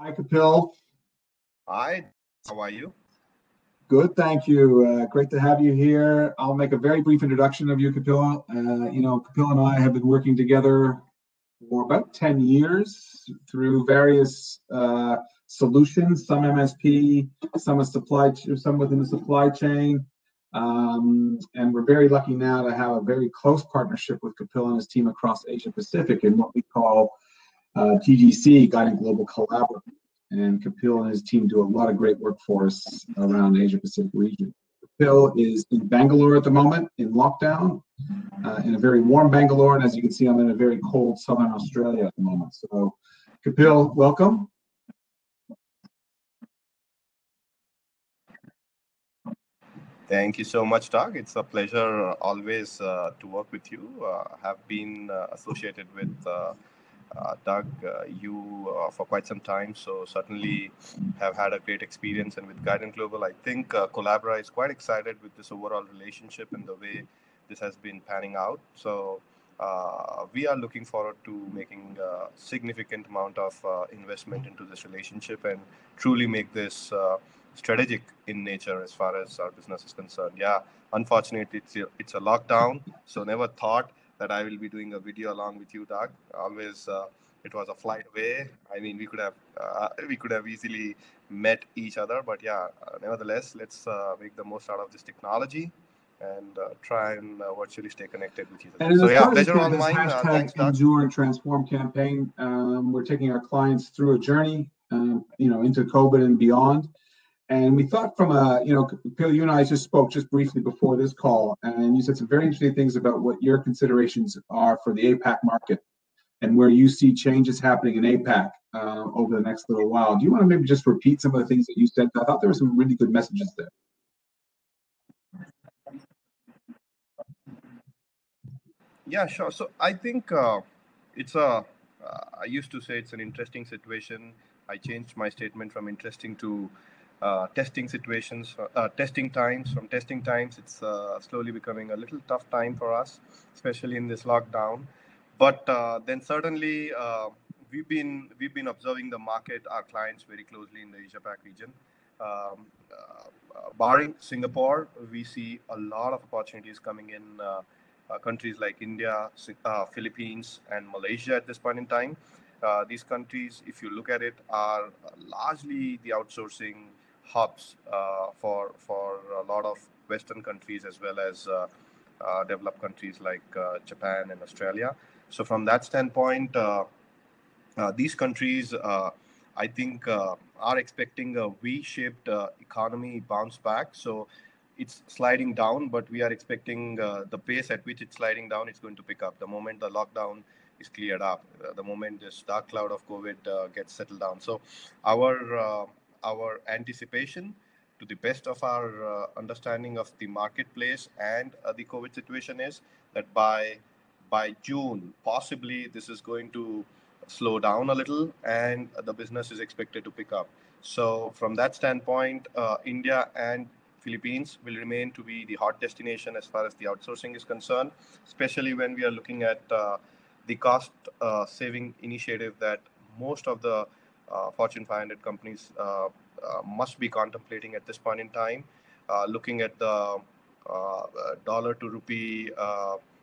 Hi, Kapil. Hi, how are you? Good, thank you. Uh, great to have you here. I'll make a very brief introduction of you, Kapil. Uh, you know, Kapil and I have been working together for about 10 years through various uh, solutions, some MSP, some a supply, some within the supply chain. Um, and we're very lucky now to have a very close partnership with Kapil and his team across Asia Pacific in what we call TGC, Guidant Global Collaborative. And Kapil and his team do a lot of great work for us around Asia Pacific region. Kapil is in Bangalore at the moment in lockdown, uh, in a very warm Bangalore. And as you can see, I'm in a very cold southern Australia at the moment. So, Kapil, welcome. Thank you so much, Doug. It's a pleasure always uh, to work with you. Uh, have been uh, associated with uh, uh, Doug, uh, you for quite some time, so certainly have had a great experience. And with Guidant Global, I think uh, Collabera is quite excited with this overall relationship and the way this has been panning out. So we are looking forward to making a significant amount of investment into this relationship and truly make this strategic in nature as far as our business is concerned. Yeah, unfortunately, it's a, it's a lockdown, so never thought that I will be doing a video along with you, Doug. Always, uh, it was a flight away. I mean, we could have uh, we could have easily met each other, but yeah, uh, nevertheless, let's uh, make the most out of this technology and uh, try and uh, virtually stay connected with each other. And so yeah, pleasure on mine. Thanks, Doug. Endure and Transform campaign. Um, we're taking our clients through a journey, um, you know, into COVID and beyond. And we thought from a, you know, Bill, you and I just spoke just briefly before this call, and you said some very interesting things about what your considerations are for the APAC market and where you see changes happening in APAC uh, over the next little while. Do you want to maybe just repeat some of the things that you said? I thought there were some really good messages there. Yeah, sure. So I think uh, it's a. Uh, I used to say it's an interesting situation. I changed my statement from interesting to testing situations, uh, testing times. From testing times, it's uh, slowly becoming a little tough time for us, especially in this lockdown. But uh, then certainly uh, we've been we've been observing the market, our clients very closely in the Asia Pac region. Um, uh, barring Singapore, we see a lot of opportunities coming in countries like India, Philippines, and Malaysia at this point in time. these countries, if you look at it, are largely the outsourcing hubs uh, for for a lot of Western countries as well as uh, uh, developed countries like Japan and Australia. So from that standpoint, these countries, I think, are expecting a V-shaped economy bounce back. So it's sliding down, but we are expecting uh, the pace at which it's sliding down is going to pick up the moment the lockdown is cleared up, uh, the moment this dark cloud of COVID uh, gets settled down. So our our anticipation to the best of our uh, understanding of the marketplace and uh, the COVID situation is that by by June, possibly this is going to slow down a little, and the business is expected to pick up. So from that standpoint, uh, India and Philippines will remain to be the hot destination as far as the outsourcing is concerned, especially when we are looking at uh, the cost uh, saving initiative that most of the Uh, Fortune 500 companies uh, uh, must be contemplating at this point in time. Uh, looking at the uh, dollar to rupee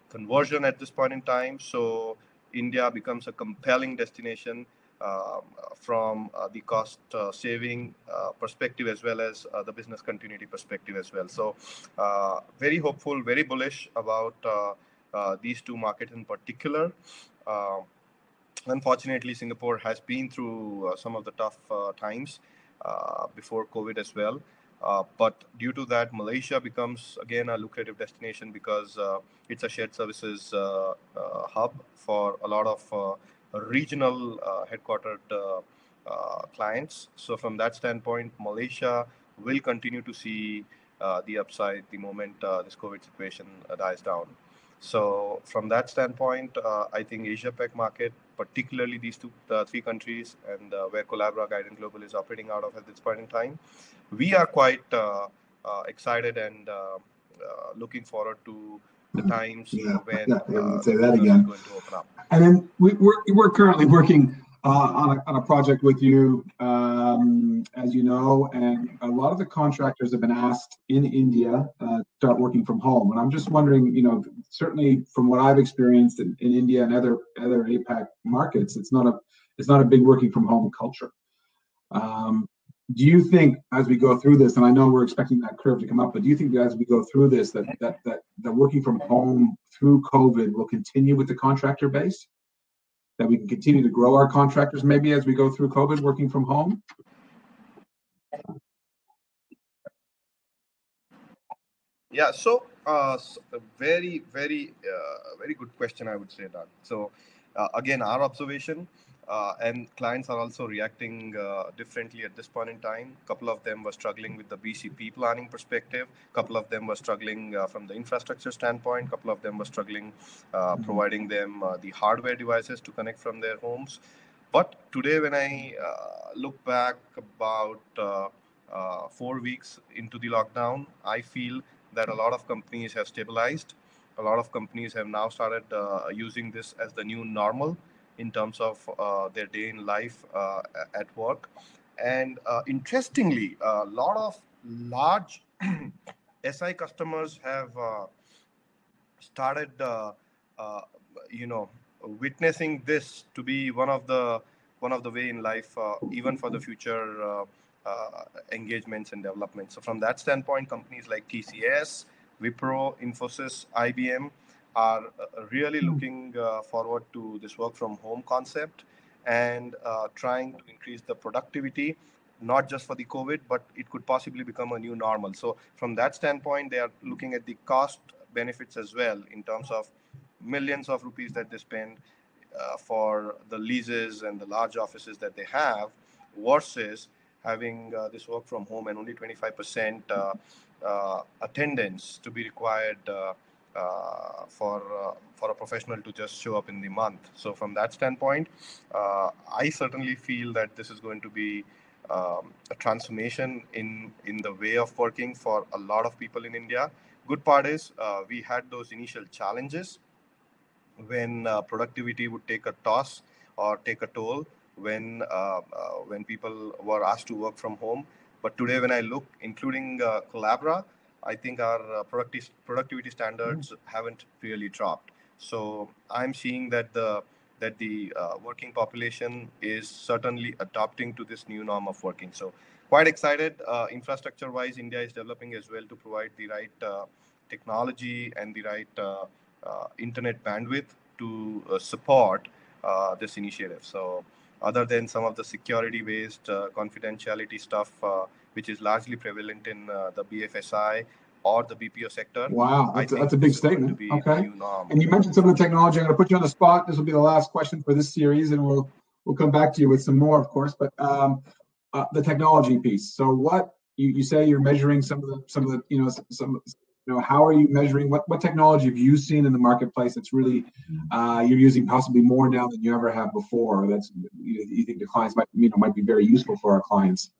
conversion at this point in time, so India becomes a compelling destination uh, from uh, the cost uh, saving perspective as well as the business continuity perspective as well. So, very hopeful, very bullish about these two markets in particular unfortunately, Singapore has been through uh, some of the tough uh, times uh, before COVID as well. Uh, but due to that, Malaysia becomes again a lucrative destination because uh, it's a shared services hub for a lot of regional headquartered clients. So, from that standpoint, Malaysia will continue to see the upside the moment this COVID situation dies down. So from that standpoint, uh, I think Asia Pac market, particularly these two, uh, three countries, and uh, where Collabera Guidant Global is operating out of at this point in time, we are quite uh, uh, excited and uh, looking forward to the times yeah, when yeah, say that again. And then we, we're we're currently working uh, on, a, on a project with you, um, as you know, and a lot of the contractors have been asked in India uh, start working from home. And I'm just wondering, you know, certainly from what I've experienced in, in India and other other APAC markets, it's not a it's not a big working from home culture. Um, do you think as we go through this, and I know we're expecting that curve to come up, but do you think that as we go through this, that that that the working from home through COVID will continue with the contractor base? That we can continue to grow our contractors maybe as we go through COVID working from home? Yeah, so uh, very, very, uh, very good question, I would say that. So uh, again, our observation uh, and clients are also reacting uh, differently at this point in time. A couple of them were struggling with the BCP planning perspective. A couple of them were struggling uh, from the infrastructure standpoint. A couple of them were struggling uh, mm-hmm. providing them uh, the hardware devices to connect from their homes. But today, when I uh, look back about four weeks into the lockdown, I feel that a lot of companies have stabilized. A lot of companies have now started using this as the new normal in terms of uh, their day in life uh, at work. And uh, interestingly, a lot of large SI customers have started, you know, witnessing this to be one of the one of the way in life, even for the future. Uh, engagements and development. So from that standpoint, companies like TCS, Wipro, Infosys, IBM are uh, really hmm. looking uh, forward to this work from home concept and uh, trying to increase the productivity not just for the covid but it could possibly become a new normal so from that standpoint they are looking at the cost benefits as well in terms of millions of rupees that they spend uh, for the leases and the large offices that they have versus having uh, this work from home and only 25% uh, attendance to be required uh, for uh, for a professional to just show up in the month. So from that standpoint, uh, I certainly feel that this is going to be um, a transformation in in the way of working for a lot of people in India. Good part is uh, we had those initial challenges when uh, productivity would take a toss or take a toll when when people were asked to work from home. But today, when I look, including Collabera, I think our uh, producti- productivity standards mm. haven't really dropped. So I'm seeing that the that the uh, working population is certainly adopting to this new norm of working. So quite excited. Uh, infrastructure-wise, India is developing as well to provide the right uh, technology and the right uh, uh, internet bandwidth to support this initiative. So other than some of the security-based confidentiality stuff which is largely prevalent in uh, the BFSI or the BPO sector. Wow, that's, a, that's a big statement. Okay. And you mentioned some of the technology. I'm going to put you on the spot. This will be the last question for this series, and we'll we'll come back to you with some more, of course. But um, uh, the technology piece. So, what you, you say you're measuring some of the some of the you know some you know how are you measuring what what technology have you seen in the marketplace that's really uh, you're using possibly more now than you ever have before that's you, you think the clients might you know might be very useful for our clients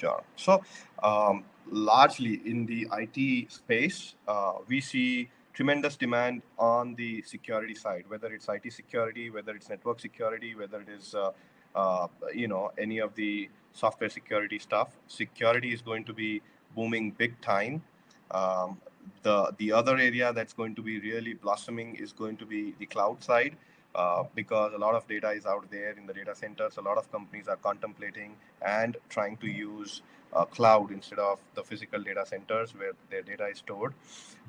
Sure. So, um, largely in the IT space, uh, we see tremendous demand on the security side, whether it's IT security, whether it's network security, whether it is, uh, uh, you know, any of the software security stuff. Security is going to be booming big time. Um, the the other area that's going to be really blossoming is going to be the cloud side uh, because a lot of data is out there in the data centers. A lot of companies are contemplating and trying to use uh, cloud instead of the physical data centers where their data is stored.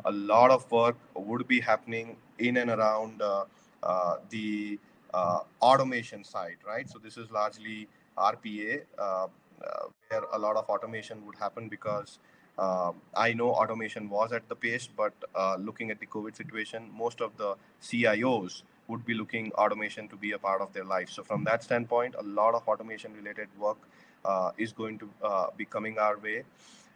A lot of work would be happening in and around uh, uh the uh, automation side, right? So this is largely RPA, where a lot of automation would happen because uh, I know automation was at the pace, but uh, looking at the COVID situation, most of the CIOs would be looking automation to be a part of their life. So from that standpoint, a lot of automation related work uh, is going to uh, be coming our way.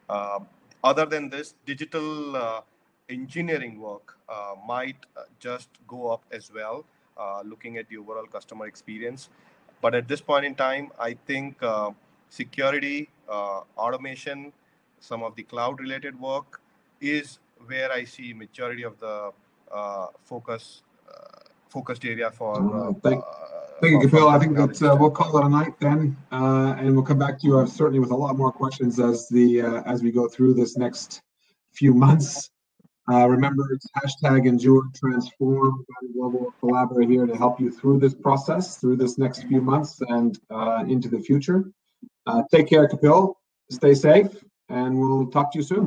Uh, other than this, digital uh, engineering work uh, might uh, just go up as well, looking at the overall customer experience. But at this point in time, I think security, automation, some of the cloud related work is where I see majority of the focus focused area for. Uh, Uh, thank- uh, Thank you, Kapil. I think that uh, we'll call it a night then, uh, and we'll come back to you certainly with a lot more questions as the uh, as we go through this next few months. Uh, remember, it's hashtag Endure Transform. Global will collaborate here to help you through this process, through this next few months, and uh, into the future. Uh, take care, Kapil. Stay safe, and we'll talk to you soon.